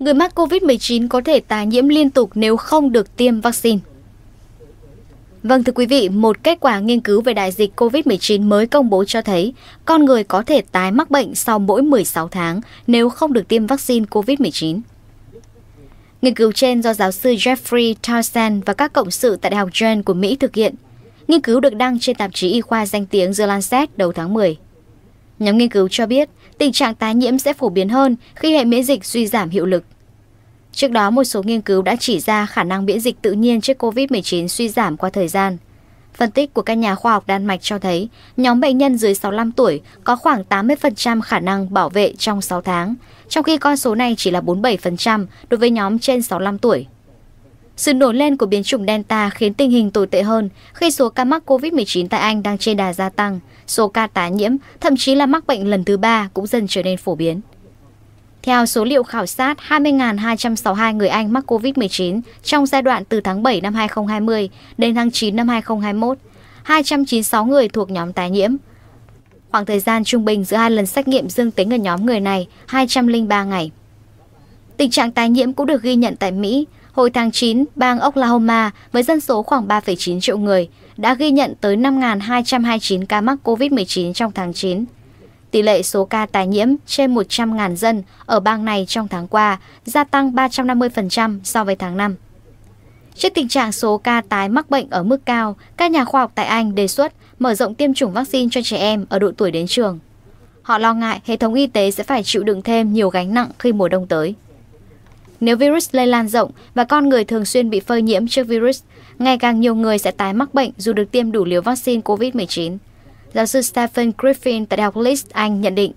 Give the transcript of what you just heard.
Người mắc COVID-19 có thể tái nhiễm liên tục nếu không được tiêm vaccine. Vâng thưa quý vị, một kết quả nghiên cứu về đại dịch COVID-19 mới công bố cho thấy con người có thể tái mắc bệnh sau mỗi 16 tháng nếu không được tiêm vaccine COVID-19. Nghiên cứu trên do giáo sư Jeffrey Townsend và các cộng sự tại Đại học John của Mỹ thực hiện. Nghiên cứu được đăng trên tạp chí y khoa danh tiếng The Lancet đầu tháng 10. Nhóm nghiên cứu cho biết tình trạng tái nhiễm sẽ phổ biến hơn khi hệ miễn dịch suy giảm hiệu lực. Trước đó, một số nghiên cứu đã chỉ ra khả năng miễn dịch tự nhiên trước COVID-19 suy giảm qua thời gian. Phân tích của các nhà khoa học Đan Mạch cho thấy nhóm bệnh nhân dưới 65 tuổi có khoảng 80% khả năng bảo vệ trong 6 tháng, trong khi con số này chỉ là 47% đối với nhóm trên 65 tuổi. Sự nổi lên của biến chủng Delta khiến tình hình tồi tệ hơn khi số ca mắc COVID-19 tại Anh đang trên đà gia tăng, số ca tái nhiễm, thậm chí là mắc bệnh lần thứ ba cũng dần trở nên phổ biến. Theo số liệu khảo sát, 20.262 người Anh mắc COVID-19 trong giai đoạn từ tháng 7 năm 2020 đến tháng 9 năm 2021, 296 người thuộc nhóm tái nhiễm. Khoảng thời gian trung bình giữa hai lần xét nghiệm dương tính ở nhóm người này 203 ngày. Tình trạng tái nhiễm cũng được ghi nhận tại Mỹ. Hồi tháng 9, bang Oklahoma với dân số khoảng 3,9 triệu người đã ghi nhận tới 5.229 ca mắc COVID-19 trong tháng 9 Tỷ lệ số ca tái nhiễm trên 100.000 dân ở bang này trong tháng qua gia tăng 350% so với tháng 5. Trước tình trạng số ca tái mắc bệnh ở mức cao, các nhà khoa học tại Anh đề xuất mở rộng tiêm chủng vaccine cho trẻ em ở độ tuổi đến trường. Họ lo ngại hệ thống y tế sẽ phải chịu đựng thêm nhiều gánh nặng khi mùa đông tới. Nếu virus lây lan rộng và con người thường xuyên bị phơi nhiễm trước virus, ngày càng nhiều người sẽ tái mắc bệnh dù được tiêm đủ liều vaccine COVID-19. Giáo sư Stephen Griffin tại Đại học Leeds, Anh nhận định.